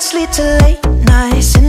Sleep till late nights